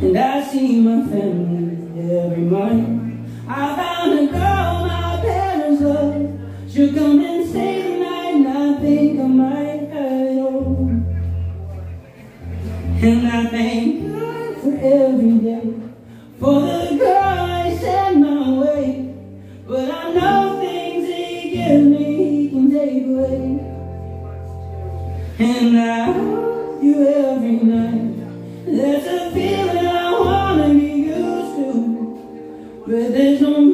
And I see my family every morning. I found a girl my parents love. She'll come and stay And I thank God for every day, for the girl I sent my way. But I know things He gives me, He can take away. And I love you every night. That's a feeling I wanna be used to, but there's no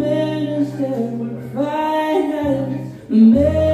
step to fight us,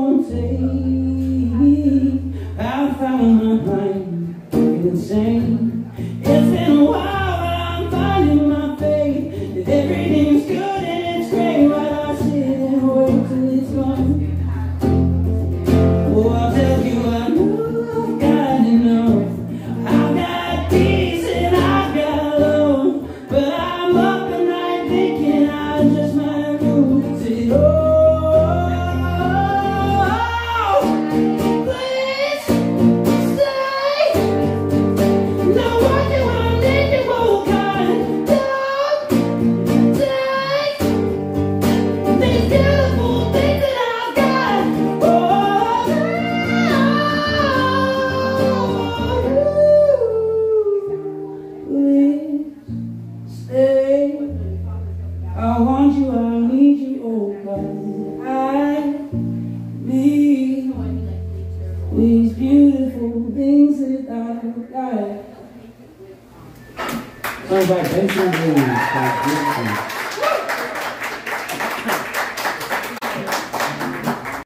I found my mind insane. It's been a while things I've got. Sounds like Benson Boone.